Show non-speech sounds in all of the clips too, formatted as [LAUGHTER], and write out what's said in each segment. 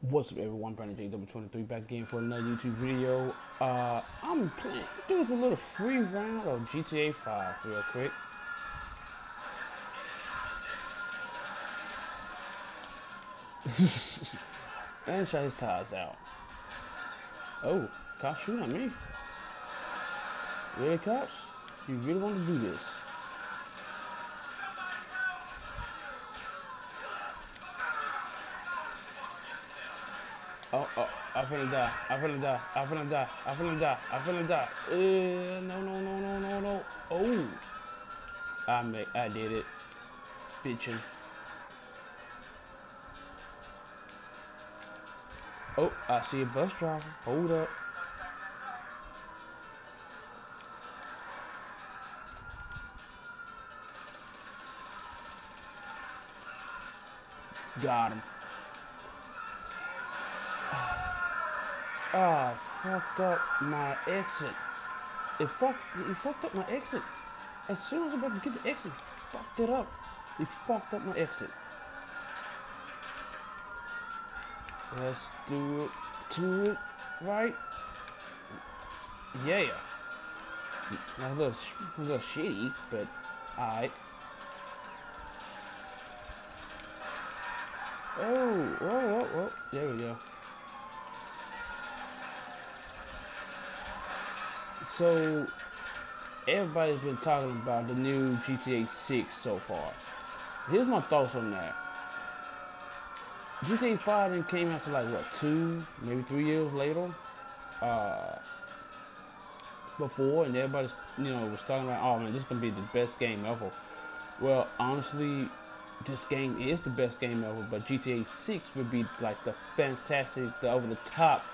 What's up everyone, Brandon JW23 back again for another YouTube video. Uh, I'm playing, doing a little free round of GTA 5 real quick. [LAUGHS] and shut his tires out. Oh, cops shooting at me. Really cops? You really want to do this? Oh, oh, I'm finna die. I'm finna die. I'm finna die. I'm finna die. I'm finna die. Uh, no, no, no, no, no, no. Oh. I make, I did it. Bitchin'. Oh, I see a bus driver. Hold up. Got him. Ah, oh, fucked up my exit. It fucked, it fucked up my exit. As soon as I was about to get the exit, fucked it up. It fucked up my exit. Let's do it to it right. Yeah. A little, a little shitty, but alright. Oh, whoa, whoa, whoa. There we go. So, everybody's been talking about the new GTA 6 so far. Here's my thoughts on that. GTA 5 then came out to like, what, two, maybe three years later? Uh, before, and everybody, you know, was talking about, oh man, this is going to be the best game ever. Well, honestly, this game is the best game ever, but GTA 6 would be like the fantastic, the over the top.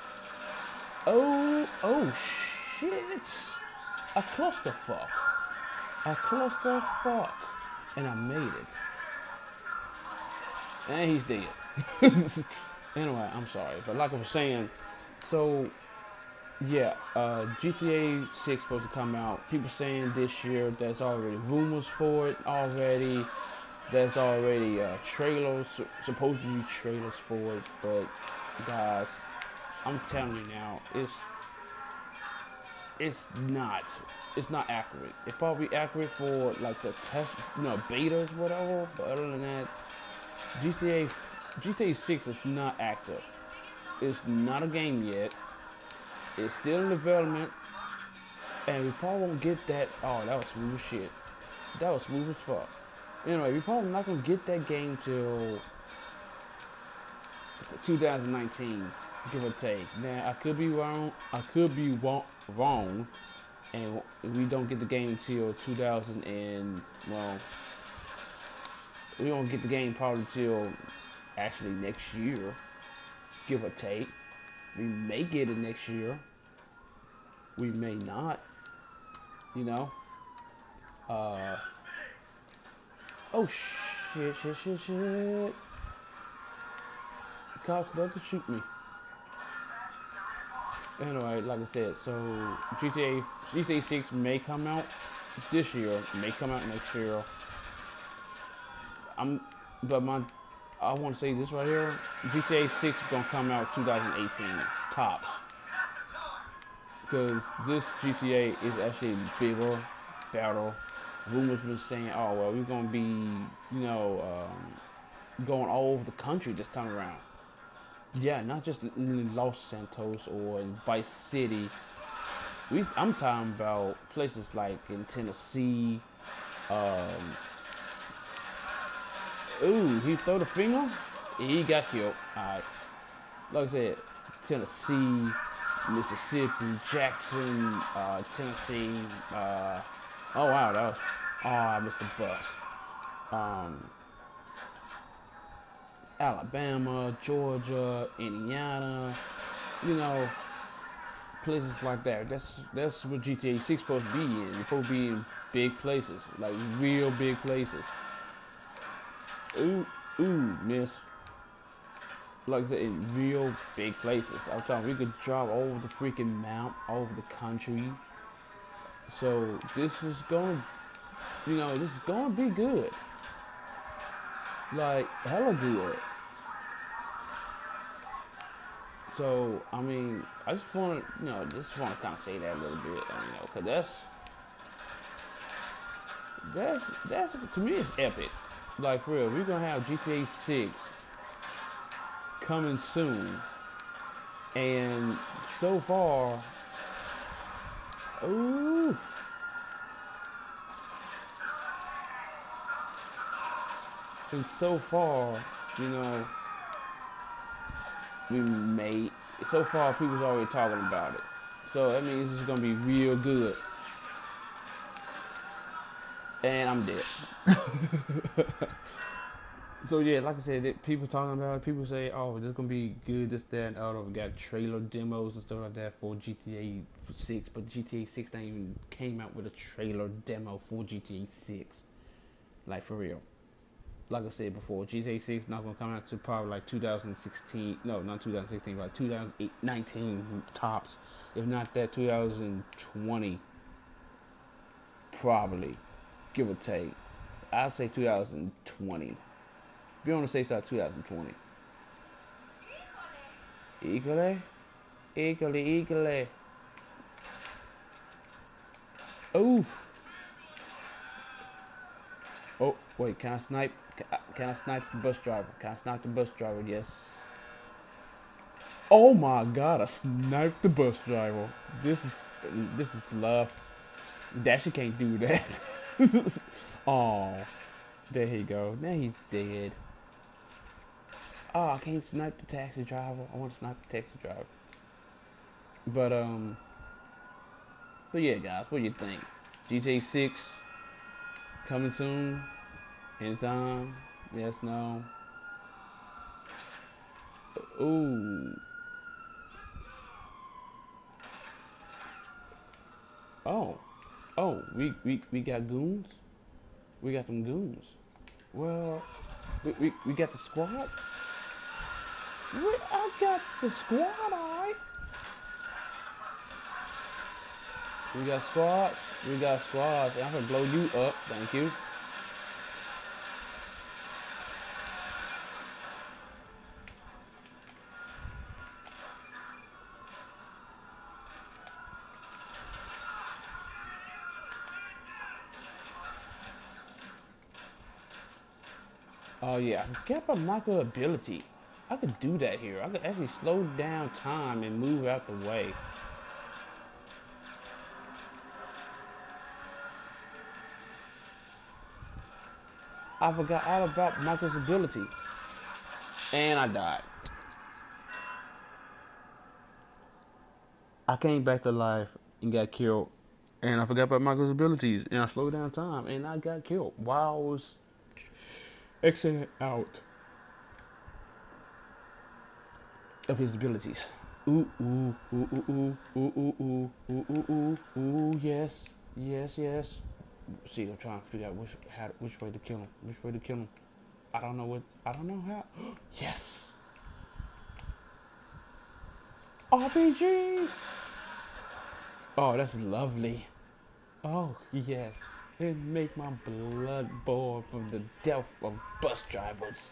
Oh, oh, shit. A clusterfuck. A clusterfuck. And I made it. And he's dead. [LAUGHS] anyway, I'm sorry. But like I was saying, so yeah, uh, GTA 6 supposed to come out. People saying this year there's already rumors for it already. There's already uh, trailers, supposed to be trailers for it. But guys, I'm telling you now, it's it's not it's not accurate. It probably accurate for like the test, you know, betas, whatever. But other than that, GTA GTA 6 is not active. It's not a game yet. It's still in development, and we probably won't get that. Oh, that was smooth shit. That was smooth as fuck. Anyway, we probably not gonna get that game till 2019 give or take. Now I could be wrong. I could be wrong, and we don't get the game until 2000 and well, we don't get the game probably till actually next year, give or take. We may get it next year. We may not. You know. Uh. Oh shit! Shit! Shit! Shit! Cops love to shoot me anyway, like I said, so GTA GTA 6 may come out this year, may come out next year. I'm, but my, I want to say this right here, GTA 6 is gonna come out 2018 tops, because this GTA is actually bigger, better. Rumors been saying, oh well, we're gonna be, you know, um, going all over the country this time around. Yeah, not just in Los Santos or Vice City. We, I'm talking about places like in Tennessee. Um, ooh, he throw the finger. He got killed. All right. Like I said, Tennessee, Mississippi, Jackson, uh, Tennessee. Uh, oh wow, that was. Oh, I missed the bus. Um, Alabama, Georgia, Indiana, you know, places like that. That's that's what GTA 6 supposed to be in. You're supposed to be in big places, like real big places. Ooh, ooh, miss. Like I said, in real big places. I'm talking, we could drive over the freaking map, over the country. So this is going, you know, this is going to be good. Like, hella good. So I mean, I just want to, you know, just want to kind of say that a little bit, um, you know, because that's that's that's to me it's epic. Like real, we're gonna have GTA 6 coming soon, and so far, ooh. And so far, you know, we made so far people's already talking about it. So that means it's gonna be real good. And I'm dead. [LAUGHS] so yeah, like I said, people talking about it, people say, oh, this is gonna be good, this, that, and other. We got trailer demos and stuff like that for GTA 6, but GTA 6 didn't even came out with a trailer demo for GTA 6. Like for real like I said before, GTA 6 not gonna come out to probably like 2016. No, not 2016, but 2019 tops. If not that, 2020, probably, give or take. I'd say 2020. Be on the safe side, 2020. Eagerly, eagerly, eagerly. Oof. Oh, wait, can I snipe? Can I snipe the bus driver? Can I snipe the bus driver? Yes. Oh my god, I sniped the bus driver. This is this is love. Dasher can't do that. [LAUGHS] oh, there he go. Now he's dead. Oh, I can't snipe the taxi driver. I want to snipe the taxi driver. But um, but yeah, guys, what do you think? GTA 6 coming soon. Anytime? Yes, no. Ooh. Oh. Oh, we, we, we got goons? We got some goons. Well, we, we, we got the squad? We, I got the squad, alright. We got squads. We got squads. I'm gonna blow you up. Thank you. Oh yeah, forget about Michael ability. I could do that here. I could actually slow down time and move out the way. I forgot all about Michael's ability. And I died. I came back to life and got killed. And I forgot about Michael's abilities. And I slowed down time and I got killed while I was exiting out of his abilities. Ooh, ooh, ooh, ooh, ooh, ooh, ooh, ooh, ooh, ooh, ooh, ooh, yes, yes, yes. See, I'm trying to figure out which how, which way to kill him. Which way to kill him. I don't know what. I don't know how. yes. RPG. Oh, that's lovely. Oh yes, it make my blood boil from the death of bus drivers.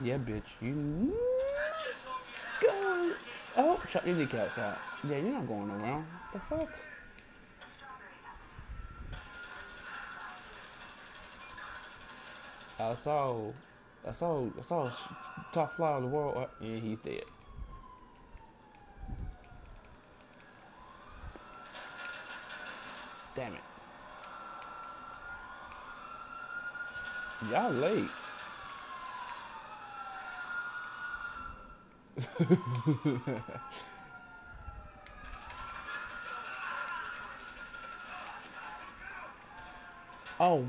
Yeah, bitch, you go. Oh, shut your kneecaps out. Yeah, you're not going around. What the fuck? I saw, I saw, I saw top fly of the world, oh, and he's dead. Damn it. Y'all late. [LAUGHS] oh.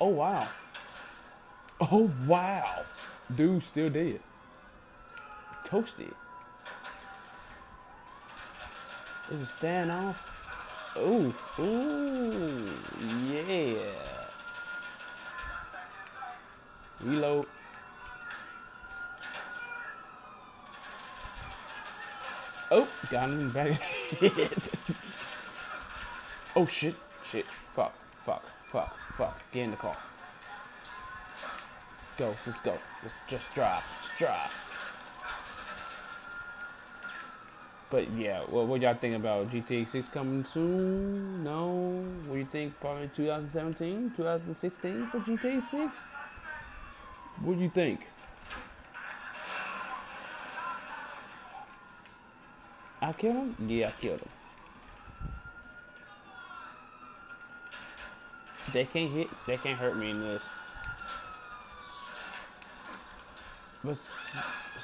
Oh, wow. Oh, wow. Dude still dead. Toasted. Is it stand off? Ooh. Ooh. Yeah. Reload. Oh, got him back. [LAUGHS] oh shit, shit, fuck, fuck, fuck, fuck. Get in the car. go. Let's go. Let's just drive. Let's drive. But yeah, what, what y'all think about GTA 6 coming soon? No? What do you think? Probably 2017, 2016 for GTA 6? What do you think? I killed him? Yeah, I killed him. They can't hit, they can't hurt me in this. But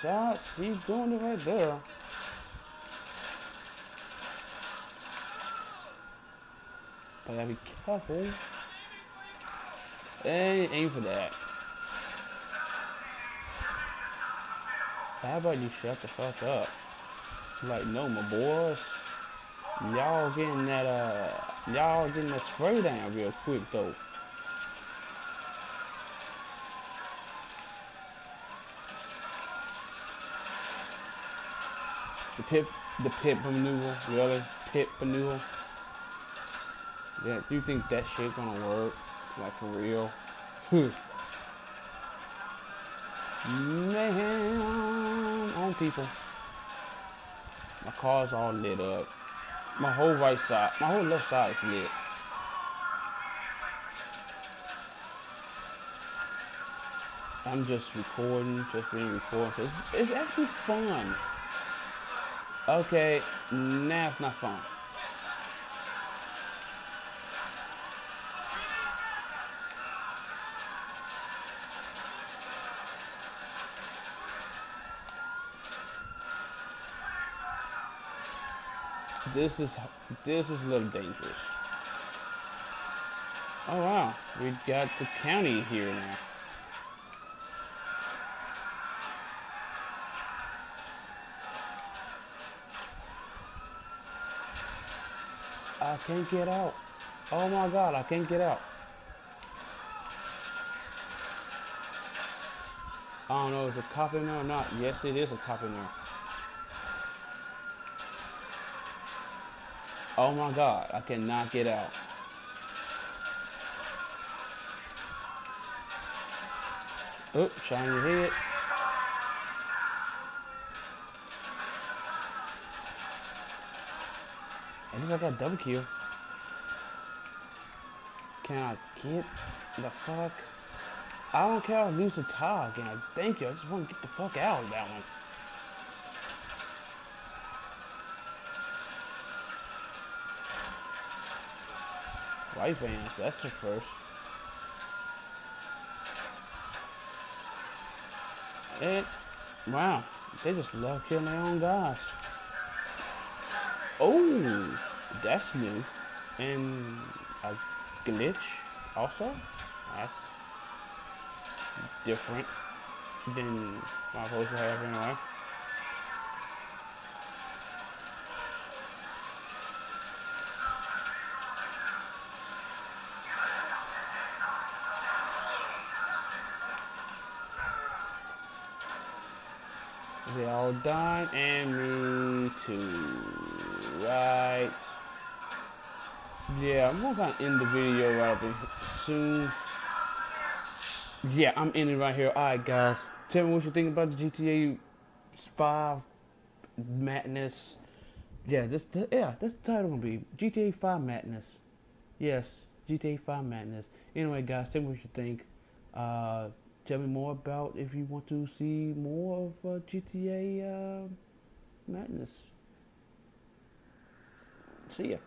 shots, she's doing it right there. I gotta be careful. Hey, aim for that. How about you shut the fuck up? Like, no, my boys. Y'all getting that, uh, y'all getting that spray down real quick, though. The PIT, the PIT maneuver, really? PIT maneuver? Yeah, do you think that shit gonna work? Like, for real? Hmm. Man, on people. My car's all lit up. My whole right side, my whole left side is lit. I'm just recording, just being recorded. It's, it's actually fun. Okay, now it's not fun. This is this is a little dangerous. Oh wow, we got the county here now. I can't get out. Oh my god, I can't get out. I don't know, is a cop in there or not? Yes, it is a cop in there. Oh my god, I cannot get out. Oop, shine your head. At least I got double kill. Can I get the fuck? I don't care if I lose the tie again. Thank you. I just want to get the fuck out of that one. White vans, that's the first. And, wow, they just love killing their own guys. Oh, that's new. And a glitch also. That's different than my to have anyway. All and me too. Right. Yeah, I'm gonna end the video right soon. Yeah, I'm ending right here. Alright, guys. Tell me what you think about the GTA 5 Madness. Yeah, this, yeah, that's the title gonna be GTA 5 Madness. Yes, GTA 5 Madness. Anyway, guys, tell me what you think. Uh, tell me more about if you want to see more of uh, GTA uh, Madness. See ya.